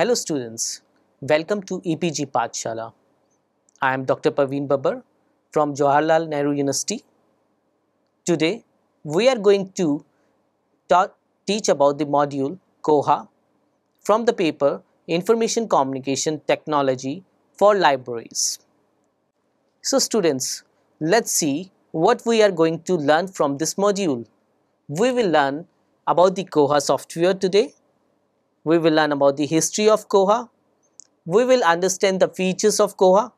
Hello students, welcome to EPG Pathshala. I am Dr. Parveen Babbar from Jawaharlal Nehru University. Today we are going to teach about the module KOHA from the paper Information Communication Technology for Libraries. So students, let's see what we are going to learn from this module. We will learn about the Koha software today. We will learn about the history of Koha. We will understand the features of Koha.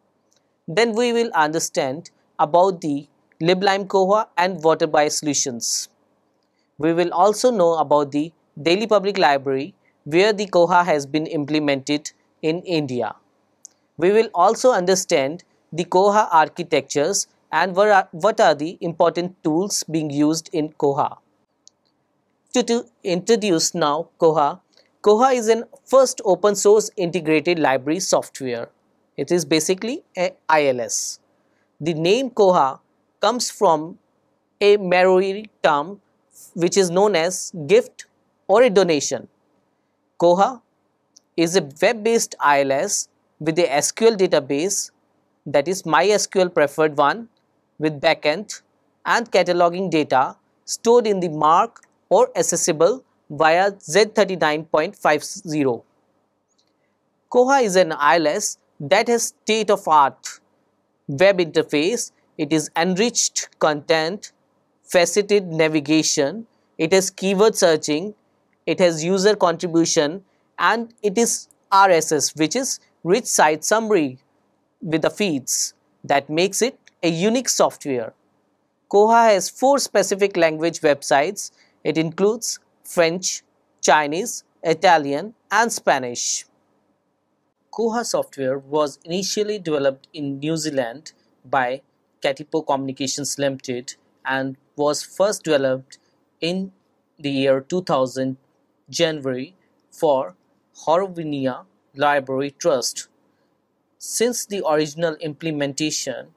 Then we will understand about the Liblime Koha and Waterby solutions. We will also know about the Delhi Public Library where the Koha has been implemented in India. We will also understand the Koha architectures and what are, what are the important tools being used in Koha. To, to introduce now Koha, Koha is an first open source integrated library software. It is basically a ILS. The name Koha comes from a Maori term which is known as gift or a donation. Koha is a web-based ILS with a SQL database that is MySQL preferred one with backend and cataloging data stored in the MARC or accessible via Z39.50. Koha is an ILS that has state-of-art web interface. It is enriched content, faceted navigation, it has keyword searching, it has user contribution and it is RSS which is rich site summary with the feeds that makes it a unique software. Koha has four specific language websites. It includes French, Chinese, Italian and Spanish. Koha software was initially developed in New Zealand by Katipo Communications Limited and was first developed in the year 2000 January for Horowhenua Library Trust. Since the original implementation,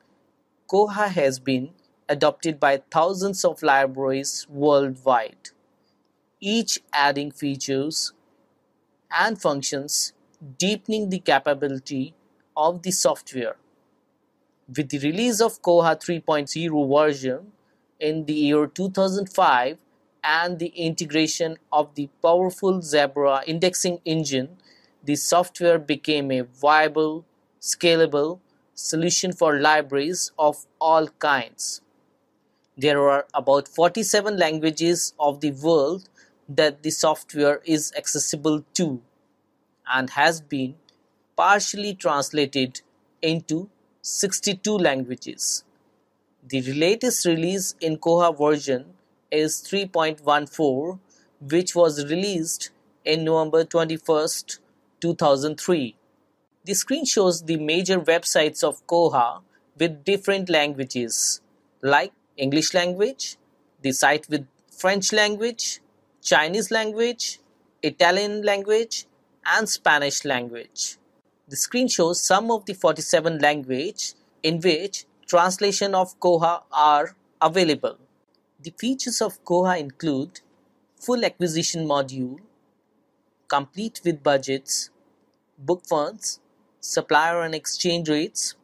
Koha has been adopted by thousands of libraries worldwide, each adding features and functions deepening the capability of the software. With the release of Koha 3.0 version in the year 2005 and the integration of the powerful Zebra indexing engine, the software became a viable, scalable solution for libraries of all kinds. There are about 47 languages of the world that the software is accessible to and has been partially translated into 62 languages. The latest release in Koha version is 3.14 which was released in November 21st, 2003. The screen shows the major websites of Koha with different languages like English language, the site with French language, Chinese language, Italian language and Spanish language. The screen shows some of the 47 language in which translation of Koha are available. The features of Koha include full acquisition module, complete with budgets, book funds, supplier and exchange rates.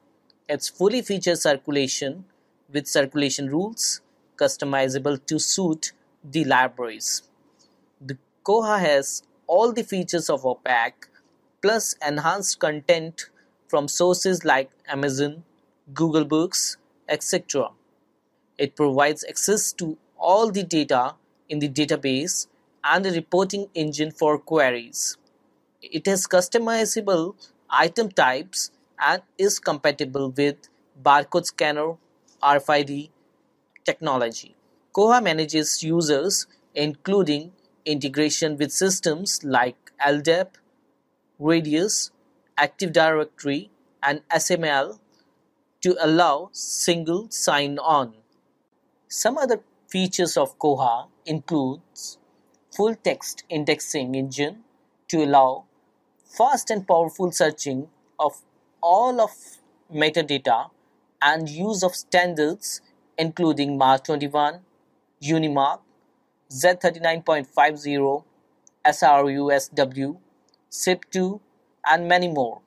It's fully featured circulation with circulation rules customizable to suit the libraries. Koha has all the features of OPAC plus enhanced content from sources like Amazon, Google Books, etc. It provides access to all the data in the database and a reporting engine for queries. It has customizable item types and is compatible with barcode scanner RFID technology. Koha manages users including integration with systems like LDAP, Radius, Active Directory and SML to allow single sign-on. Some other features of Koha includes full text indexing engine to allow fast and powerful searching of all of metadata and use of standards including MARC 21, Unimarc, Z39.50, SRUSW, SIP2, and many more.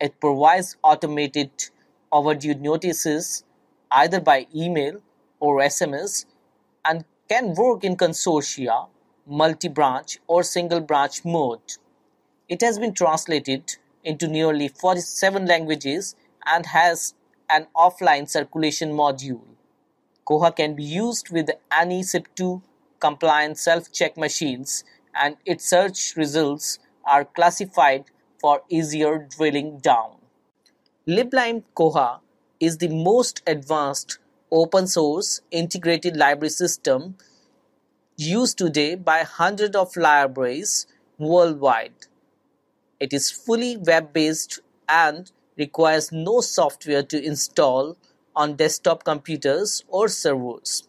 It provides automated overdue notices either by email or SMS and can work in consortia, multi-branch or single-branch mode. It has been translated into nearly 47 languages and has an offline circulation module. Koha can be used with any SIP2 compliant self-check machines and its search results are classified for easier drilling down. LibLime Koha is the most advanced open source integrated library system used today by hundreds of libraries worldwide. It is fully web-based and requires no software to install on desktop computers or servers.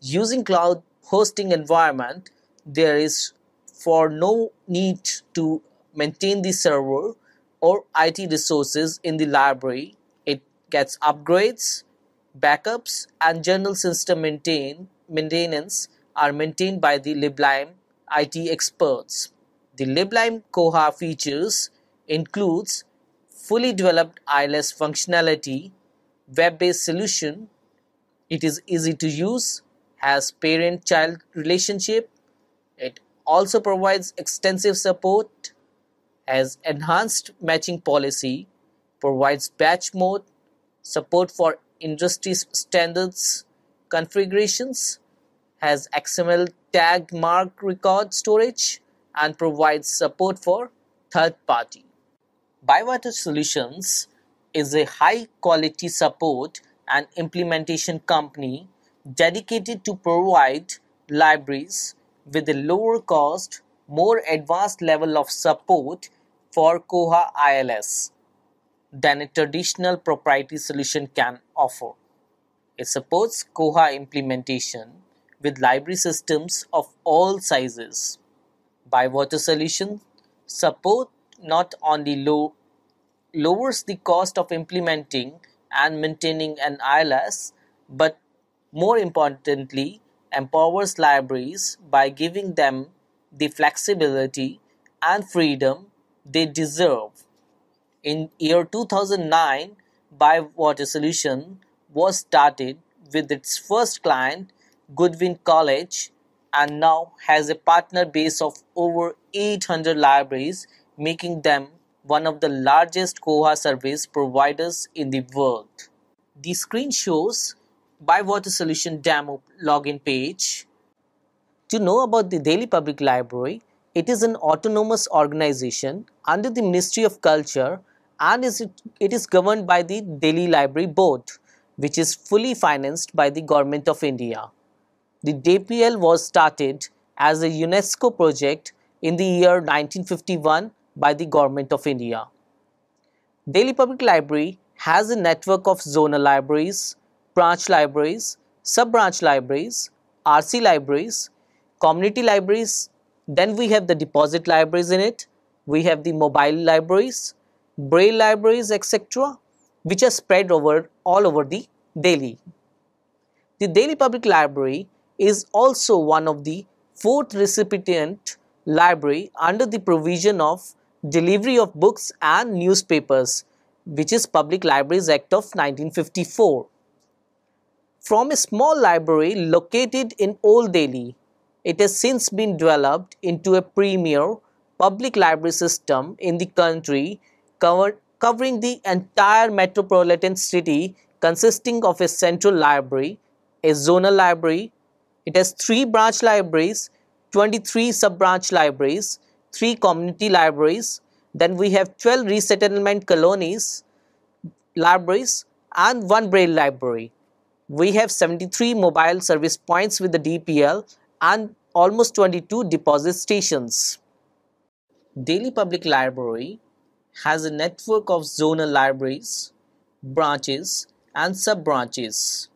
Using cloud hosting environment, there is for no need to maintain the server or IT resources in the library. It gets upgrades, backups, and general system maintain, maintenance are maintained by the LibLime IT experts. The LibLime Koha features includes fully developed ILS functionality, web-based solution. It is easy to use, has parent-child relationship. It also provides extensive support, has enhanced matching policy, provides batch mode, support for industry standards configurations, has XML tagged MARC record storage, and provides support for third party. Bywater Solutions is a high quality support and implementation company dedicated to provide libraries with a lower cost, more advanced level of support for Koha ILS than a traditional proprietary solution can offer. It supports Koha implementation with library systems of all sizes. Bywater Solution support not only low, lowers the cost of implementing and maintaining an ILS, but more importantly, empowers libraries by giving them the flexibility and freedom they deserve. In year 2009, Bywater Solution was started with its first client, Goodwin College, and now has a partner base of over 800 libraries, making them one of the largest Koha service providers in the world. The screen shows Bywater Solution demo login page. To know about the Delhi Public Library, it is an autonomous organization under the Ministry of Culture and is it, it is governed by the Delhi Library Board, which is fully financed by the Government of India. The DPL was started as a UNESCO project in the year 1951 by the Government of India. Delhi Public Library has a network of zonal libraries, branch libraries, sub-branch libraries, RC libraries, community libraries, then we have the deposit libraries in it, we have the mobile libraries, braille libraries etc. which are spread over all over the Delhi. The Delhi Public Library is also one of the fourth recipient library under the provision of delivery of books and newspapers which is Public Libraries Act of 1954. From a small library located in Old Delhi, it has since been developed into a premier public library system in the country covered, covering the entire metropolitan city consisting of a central library, a zonal library, it has three branch libraries, 23 sub-branch libraries, three community libraries, then we have 12 resettlement colonies, libraries and one braille library. We have 73 mobile service points with the DPL and almost 22 deposit stations. Delhi Public Library has a network of zonal libraries, branches and sub-branches.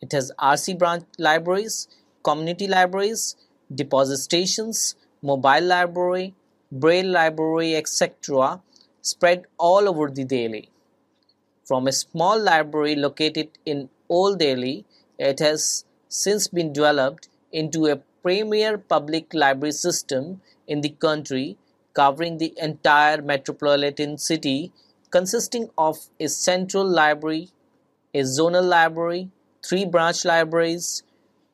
It has RC branch libraries, community libraries, deposit stations, mobile library, braille library, etc. spread all over the Delhi. From a small library located in Old Delhi, it has since been developed into a premier public library system in the country covering the entire metropolitan city consisting of a central library, a zonal library, three branch libraries,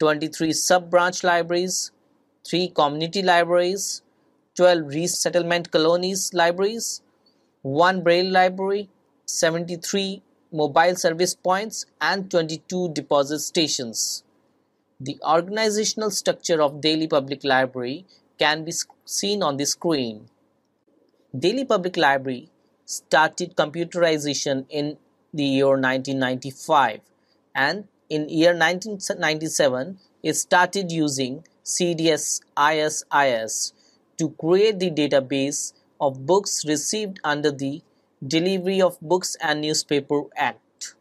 23 sub-branch libraries, three community libraries, 12 resettlement colonies libraries, one braille library, 73 mobile service points and 22 deposit stations. The organizational structure of Delhi Public Library can be seen on the screen. Delhi Public Library started computerization in the year 1995 and in year 1997 it started using CDS ISIS to create the database of books received under the Delivery of Books and Newspaper Act.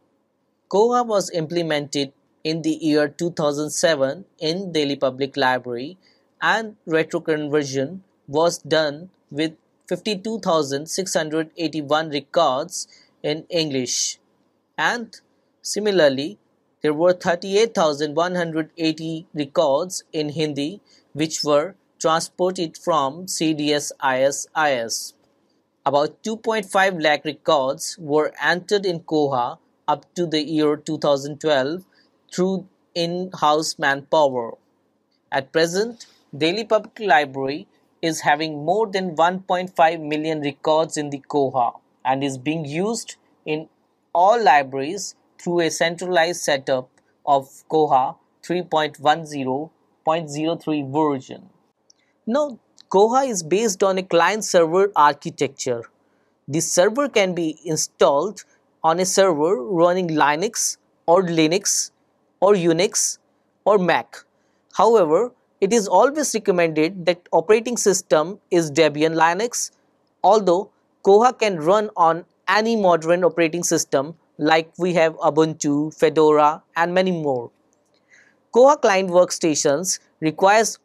Koha was implemented in the year 2007 in Delhi Public Library and retroconversion was done with 52,681 records in English and similarly there were 38,180 records in Hindi which were transported from CDS ISIS. About 2.5 lakh records were entered in Koha up to the year 2012 through in-house manpower. At present, Delhi Public Library is having more than 1.5 million records in the Koha and is being used in all libraries through a centralized setup of Koha 3.10.03 version. Now, Koha is based on a client-server architecture. The server can be installed on a server running Linux or Linux or Unix or Mac. However, it is always recommended that operating system is Debian Linux, although Koha can run on any modern operating system like we have Ubuntu, Fedora and many more. Koha client workstations requires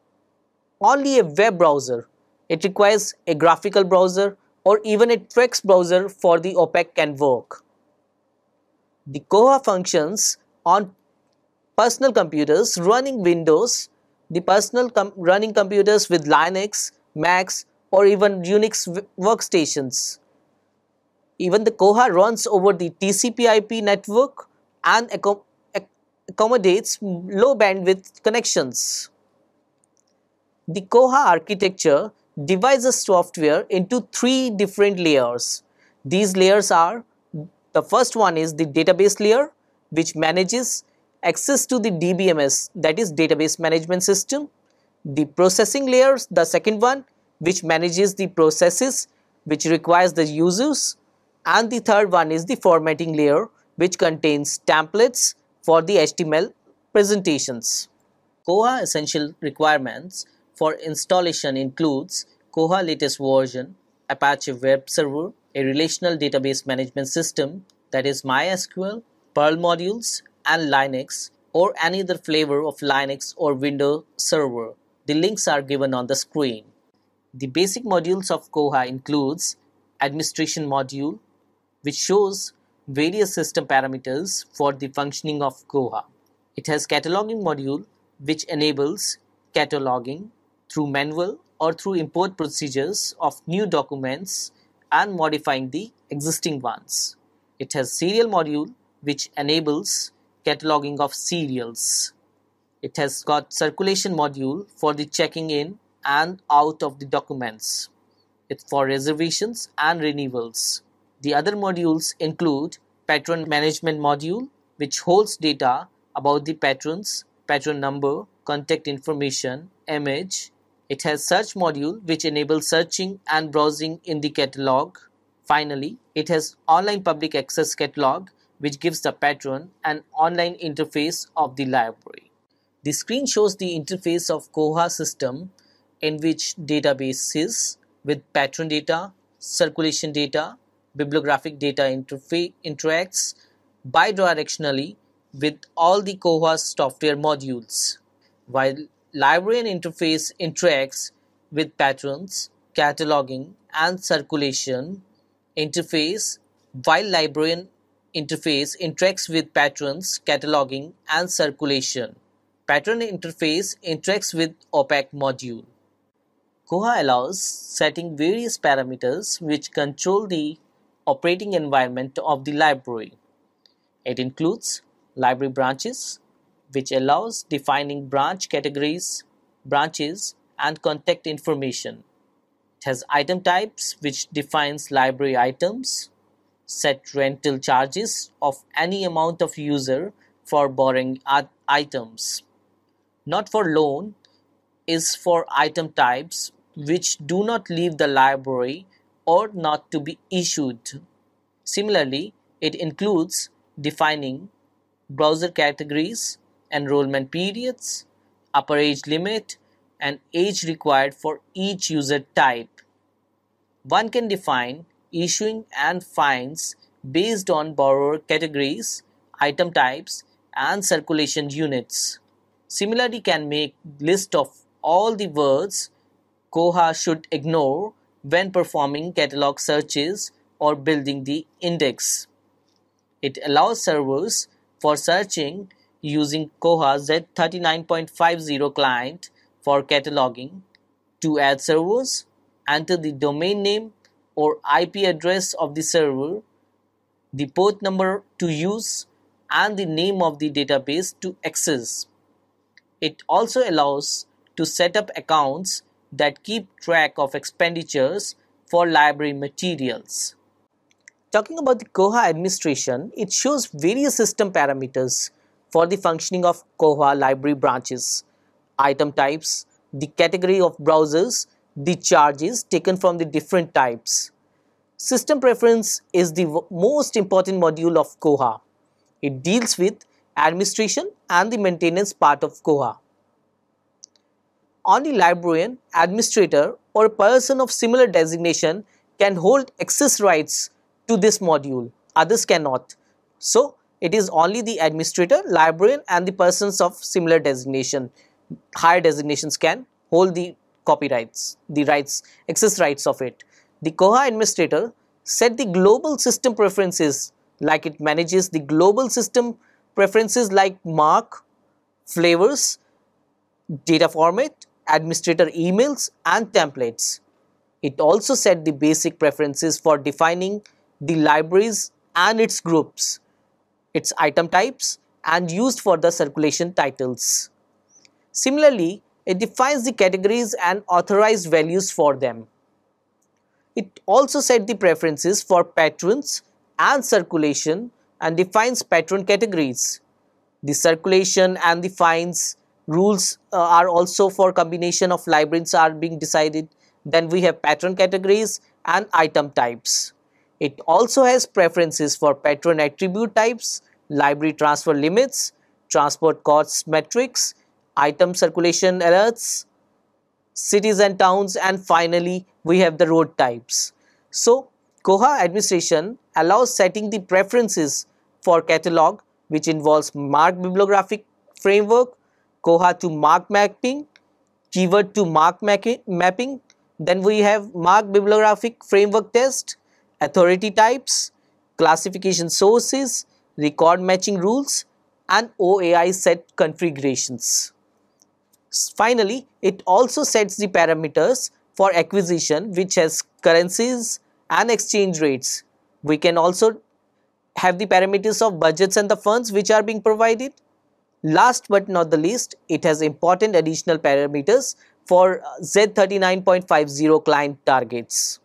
only a web browser. It requires a graphical browser or even a text browser for the OPAC can work. The Koha functions on personal computers running Windows, the personal com running computers with Linux, Macs or even Unix workstations. Even the Koha runs over the TCP IP network and accommodates low bandwidth connections. The Koha architecture divides software into three different layers. These layers are the first one is the database layer which manages access to the DBMS that is database management system. The processing layers the second one which manages the processes which requires the users and the third one is the formatting layer which contains templates for the HTML presentations. Koha essential requirements for installation includes Koha latest version, Apache Web Server, a relational database management system that is MySQL, Perl modules and Linux or any other flavor of Linux or Windows server. The links are given on the screen. The basic modules of Koha includes administration module which shows various system parameters for the functioning of Koha. It has cataloging module which enables cataloging through manual or through import procedures of new documents and modifying the existing ones. It has serial module which enables cataloging of serials. It has got circulation module for the checking in and out of the documents. It's for reservations and renewals. The other modules include patron management module which holds data about the patrons, patron number, contact information, image, it has search module which enables searching and browsing in the catalog. Finally, it has online public access catalog which gives the patron an online interface of the library. The screen shows the interface of Koha system in which databases with patron data, circulation data, bibliographic data interacts bidirectionally with all the Koha software modules, while librarian interface interacts with patrons, cataloging, and circulation interface, while librarian interface interacts with patrons, cataloging, and circulation. Patron interface interacts with OPAC module. Koha allows setting various parameters which control the operating environment of the library. It includes library branches, which allows defining branch categories, branches, and contact information. It has item types, which defines library items, set rental charges of any amount of user for borrowing items. Not for loan is for item types which do not leave the library or not to be issued. Similarly, it includes defining browser categories, enrollment periods, upper age limit, and age required for each user type. One can define issuing and fines based on borrower categories, item types, and circulation units. Similarly can make list of all the words Koha should ignore when performing catalog searches or building the index. It allows servers for searching using Koha Z39.50 client for cataloging to add servers, enter the domain name or IP address of the server, the port number to use and the name of the database to access. It also allows to set up accounts that keep track of expenditures for library materials. Talking about the Koha administration, it shows various system parameters for the functioning of Koha library branches, item types, the category of browsers, the charges taken from the different types. System preference is the most important module of Koha. It deals with administration and the maintenance part of Koha. Only librarian, administrator or a person of similar designation can hold access rights to this module, others cannot. So, it is only the administrator, librarian and the persons of similar designation, higher designations can hold the copyrights, the rights, access rights of it. The Koha administrator set the global system preferences like it manages the global system preferences like MARC, flavors, data format, administrator emails and templates. It also set the basic preferences for defining the libraries and its groups its item types and used for the circulation titles. Similarly, it defines the categories and authorized values for them. It also set the preferences for patrons and circulation and defines patron categories. The circulation and the fines rules uh, are also for combination of libraries are being decided. Then we have patron categories and item types. It also has preferences for patron attribute types, library transfer limits, transport costs metrics, item circulation alerts, cities and towns and finally we have the road types. So Koha administration allows setting the preferences for catalog which involves MARC bibliographic framework, Koha to MARC mapping, keyword to MARC mapping, then we have MARC bibliographic framework test, authority types, classification sources, record matching rules and OAI set configurations. Finally, it also sets the parameters for acquisition which has currencies and exchange rates. We can also have the parameters of budgets and the funds which are being provided. Last but not the least, it has important additional parameters for uh, Z39.50 client targets.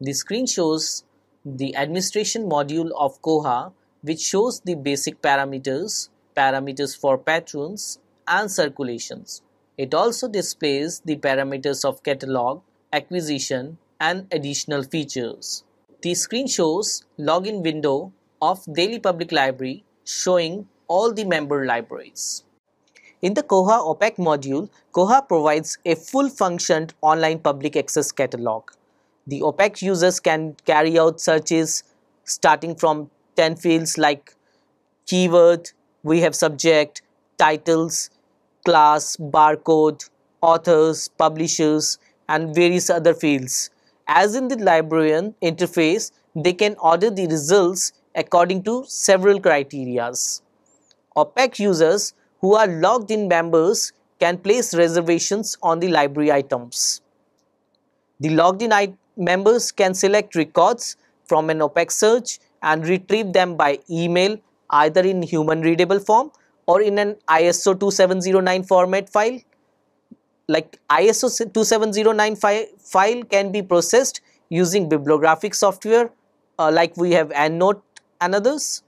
The screen shows the administration module of Koha which shows the basic parameters, parameters for patrons and circulations. It also displays the parameters of catalog, acquisition and additional features. The screen shows login window of Delhi Public Library showing all the member libraries. In the Koha OPAC module, Koha provides a full-functioned online public access catalog. The OPAC users can carry out searches starting from 10 fields like keyword, we have subject, titles, class, barcode, authors, publishers and various other fields. As in the librarian interface, they can order the results according to several criterias. OPAC users who are logged in members can place reservations on the library items. The logged in members can select records from an OPAC search and retrieve them by email either in human readable form or in an ISO 2709 format file. Like ISO 2709 fi file can be processed using bibliographic software uh, like we have EndNote and others.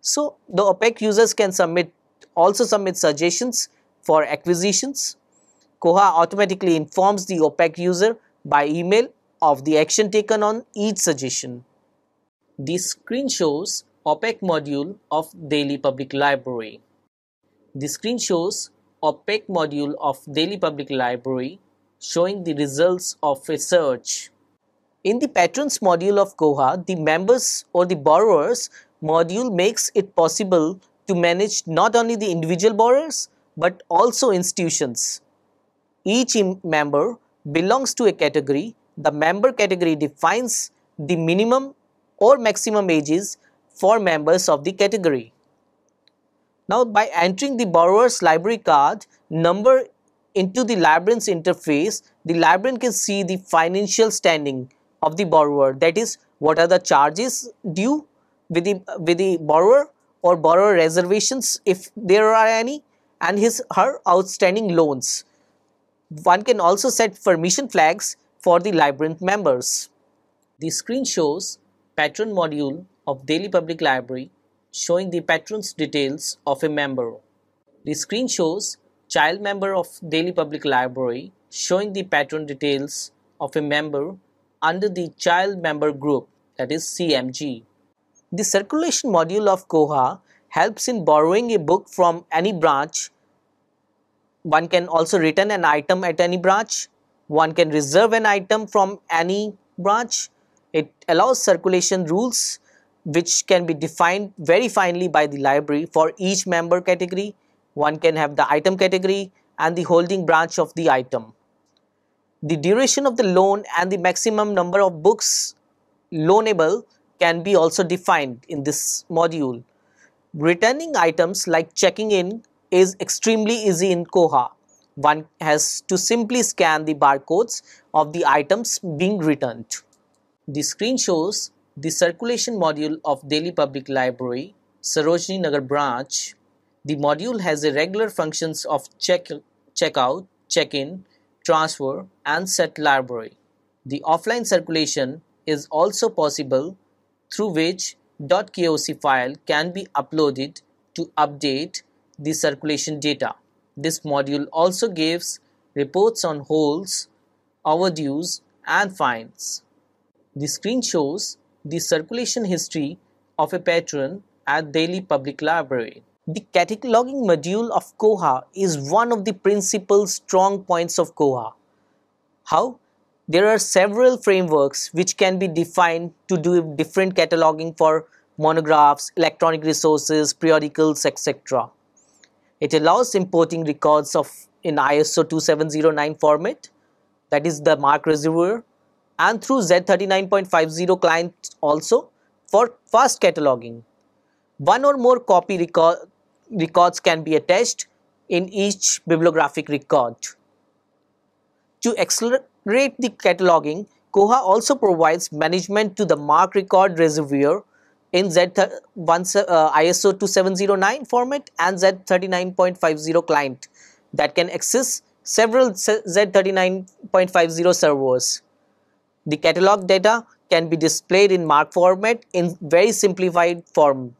So the OPAC users can submit also submit suggestions for acquisitions. Koha automatically informs the OPAC user by email of the action taken on each suggestion. This screen shows OPAC module of Delhi Public Library. The screen shows OPAC module of Delhi Public Library showing the results of a search. In the patrons module of Koha, the members or the borrowers module makes it possible to manage not only the individual borrowers but also institutions. Each member belongs to a category. The member category defines the minimum or maximum ages for members of the category. Now by entering the borrower's library card number into the librarian's interface, the librarian can see the financial standing of the borrower that is what are the charges due with the with the borrower or borrower reservations if there are any and his her outstanding loans one can also set permission flags for the librarian members the screen shows patron module of Delhi Public Library showing the patron's details of a member the screen shows child member of Delhi Public Library showing the patron details of a member under the child member group that is CMG. The circulation module of Koha helps in borrowing a book from any branch. One can also return an item at any branch. One can reserve an item from any branch. It allows circulation rules which can be defined very finely by the library for each member category. One can have the item category and the holding branch of the item the duration of the loan and the maximum number of books loanable can be also defined in this module. Returning items like checking in is extremely easy in Koha. One has to simply scan the barcodes of the items being returned. The screen shows the circulation module of Delhi Public Library, Sarojini Nagar branch. The module has the regular functions of check, checkout, check-in, transfer, and set library. The offline circulation is also possible through which .koc file can be uploaded to update the circulation data. This module also gives reports on holds, overdues, and fines. The screen shows the circulation history of a patron at Delhi Public Library. The cataloging module of Koha is one of the principal strong points of Koha. How? There are several frameworks which can be defined to do different cataloging for monographs, electronic resources, periodicals, etc. It allows importing records of in ISO 2709 format, that is the MARC reservoir, and through Z39.50 client also for fast cataloging. One or more copy record records can be attached in each bibliographic record. To accelerate the cataloging, Koha also provides management to the MARC record reservoir in Z uh, ISO 2709 format and Z39.50 client that can access several Z39.50 servers. The catalog data can be displayed in MARC format in very simplified form.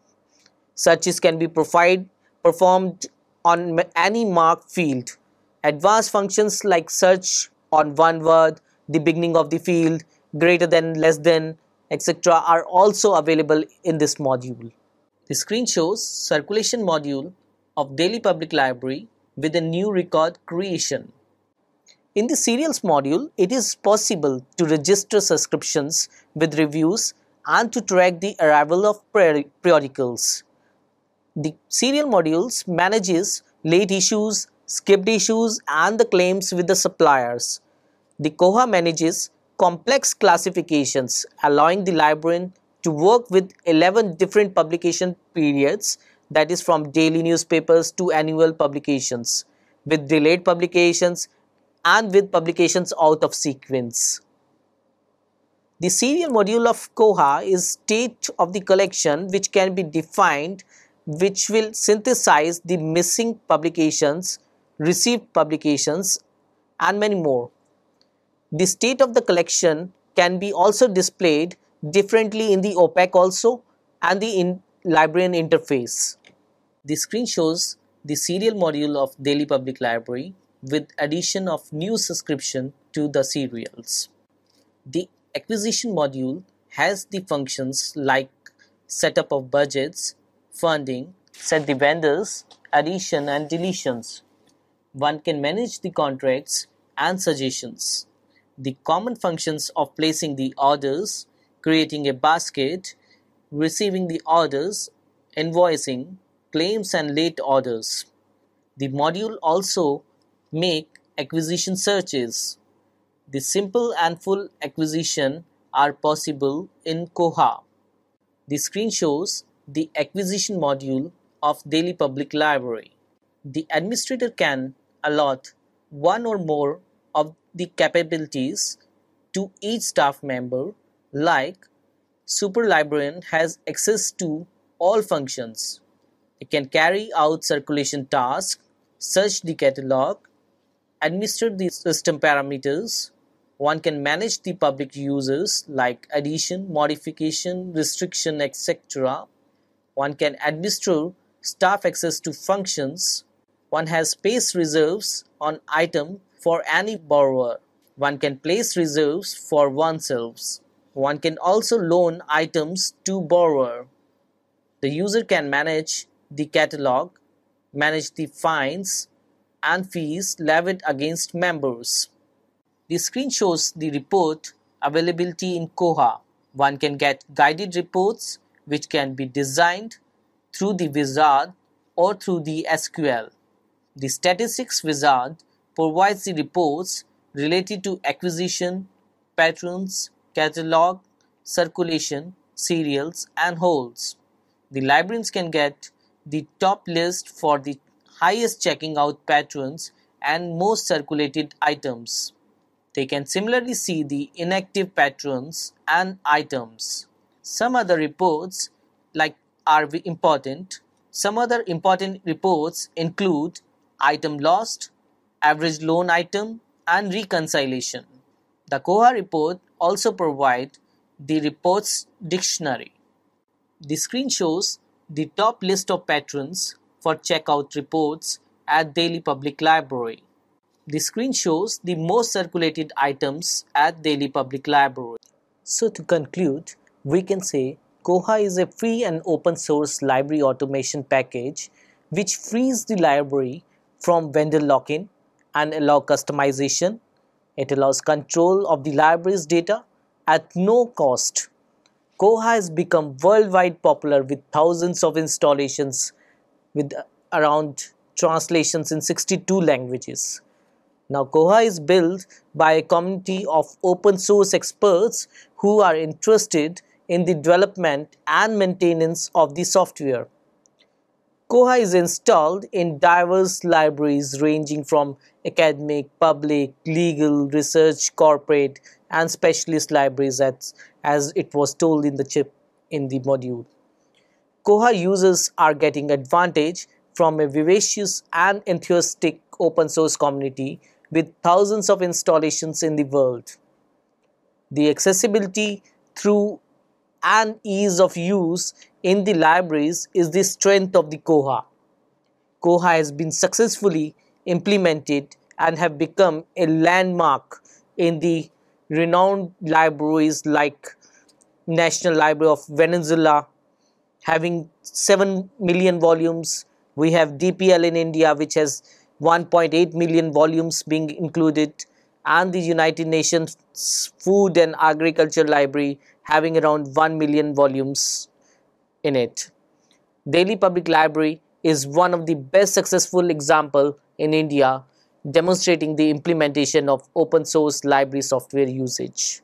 Searches can be provided performed on any MARC field. Advanced functions like search on one word, the beginning of the field, greater than, less than, etc. are also available in this module. The screen shows circulation module of Delhi Public Library with a new record creation. In the serials module, it is possible to register subscriptions with reviews and to track the arrival of periodicals. The serial modules manages late issues, skipped issues and the claims with the suppliers. The Koha manages complex classifications allowing the librarian to work with 11 different publication periods that is from daily newspapers to annual publications with delayed publications and with publications out of sequence. The serial module of Koha is state of the collection which can be defined which will synthesize the missing publications, received publications and many more. The state of the collection can be also displayed differently in the OPAC also and the in librarian interface. The screen shows the serial module of Delhi Public Library with addition of new subscription to the serials. The acquisition module has the functions like setup of budgets, funding, set the vendors, addition and deletions. One can manage the contracts and suggestions. The common functions of placing the orders, creating a basket, receiving the orders, invoicing, claims and late orders. The module also make acquisition searches. The simple and full acquisition are possible in Koha. The screen shows the acquisition module of Delhi Public Library. The administrator can allot one or more of the capabilities to each staff member like super librarian has access to all functions. It can carry out circulation tasks, search the catalog, administer the system parameters. One can manage the public users like addition, modification, restriction, etc. One can administer staff access to functions. One has space reserves on item for any borrower. One can place reserves for oneself. One can also loan items to borrower. The user can manage the catalog, manage the fines and fees levied against members. The screen shows the report availability in Koha. One can get guided reports which can be designed through the wizard or through the SQL. The statistics wizard provides the reports related to acquisition, patrons, catalog, circulation, serials and holds. The librarians can get the top list for the highest checking out patrons and most circulated items. They can similarly see the inactive patrons and items. Some other reports like are important. Some other important reports include item lost, average loan item and reconciliation. The Koha report also provides the reports dictionary. The screen shows the top list of patrons for checkout reports at Delhi Public Library. The screen shows the most circulated items at Delhi Public Library. So to conclude, we can say Koha is a free and open source library automation package which frees the library from vendor lock-in and allow customization. It allows control of the library's data at no cost. Koha has become worldwide popular with thousands of installations with around translations in 62 languages. Now Koha is built by a community of open source experts who are interested in the development and maintenance of the software. Koha is installed in diverse libraries ranging from academic, public, legal, research, corporate and specialist libraries as, as it was told in the chip in the module. Koha users are getting advantage from a vivacious and enthusiastic open source community with thousands of installations in the world. The accessibility through and ease of use in the libraries is the strength of the Koha. Koha has been successfully implemented and have become a landmark in the renowned libraries like National Library of Venezuela, having 7 million volumes. We have DPL in India which has 1.8 million volumes being included and the United Nations Food and Agriculture Library having around 1 million volumes in it. Delhi Public Library is one of the best successful example in India demonstrating the implementation of open source library software usage.